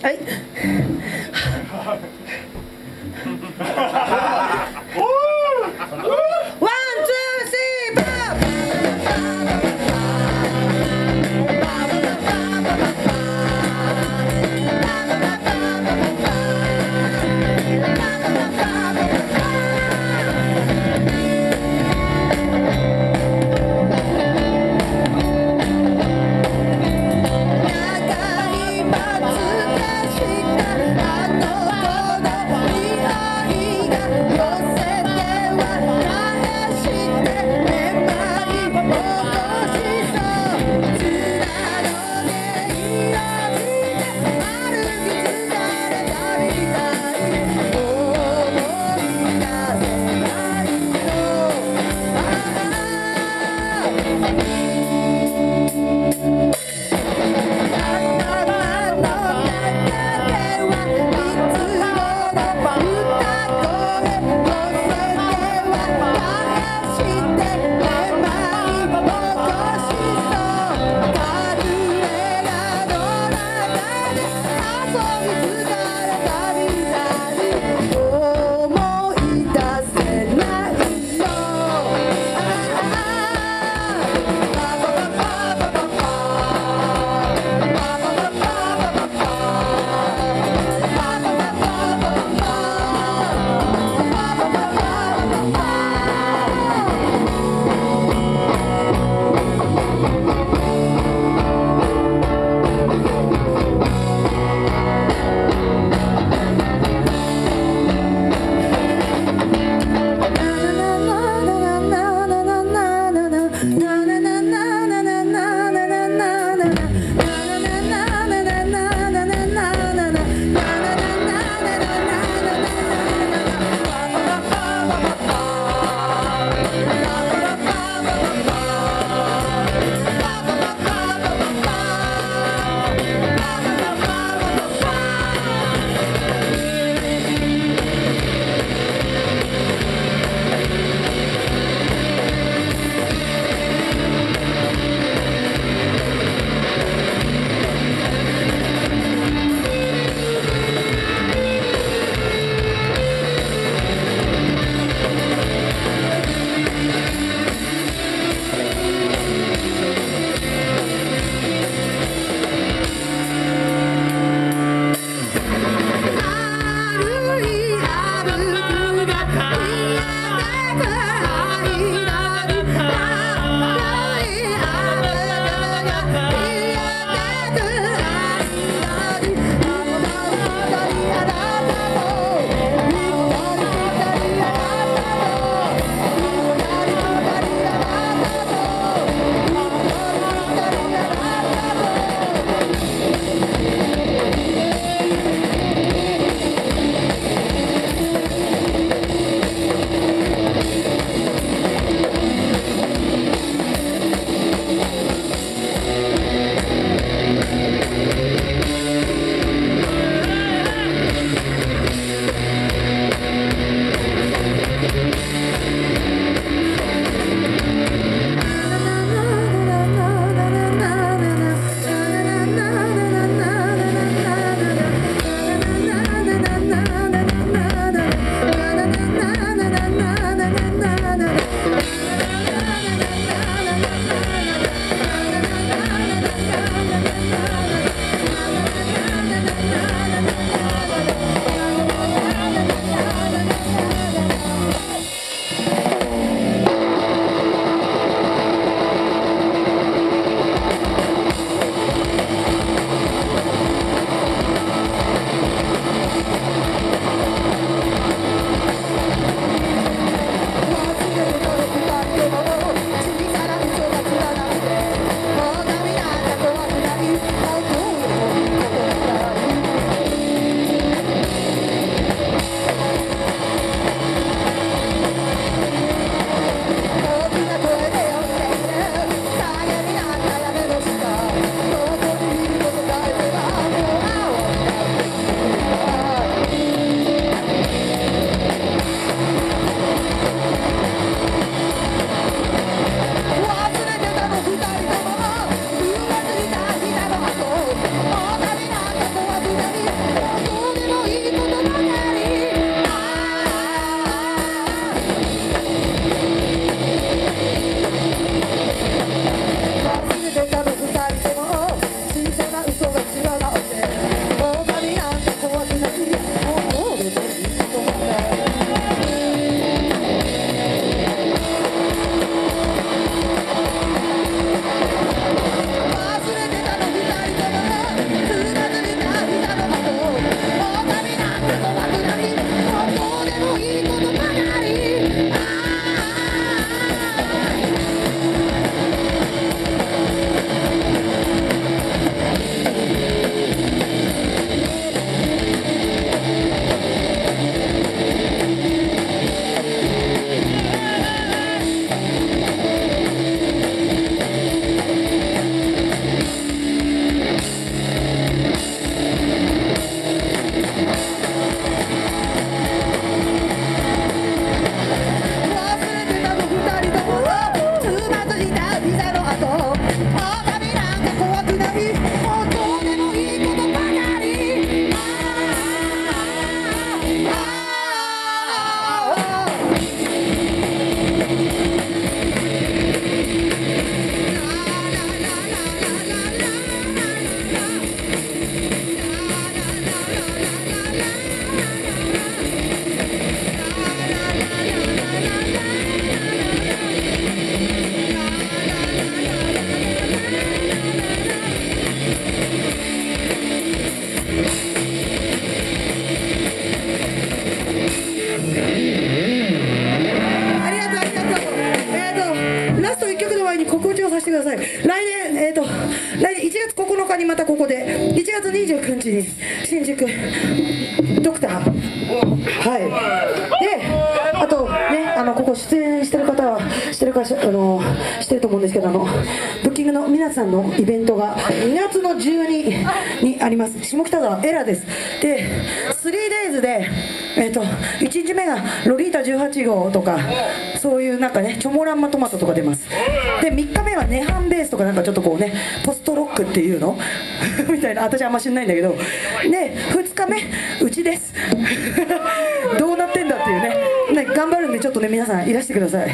はい。たここで1月29日に新宿ドクター。はい。であとねあのここ出演してる方はしてるかしあのしてると思うんですけどあのブッキングの皆さんのイベントが2月の12にあります。下北沢エラです。で 3days でえっ、と1日目がロリータ18号とかそういうなんかねチョモランマトマトとか出ます。で3日目はネハンベースとかなんかちょっとこうねポストロックっていうの？みたいな私あんま知んないんだけど。で2日目うちです。どうなってんだっていうね。ね頑張るんでちょっとね皆さんいらしてください。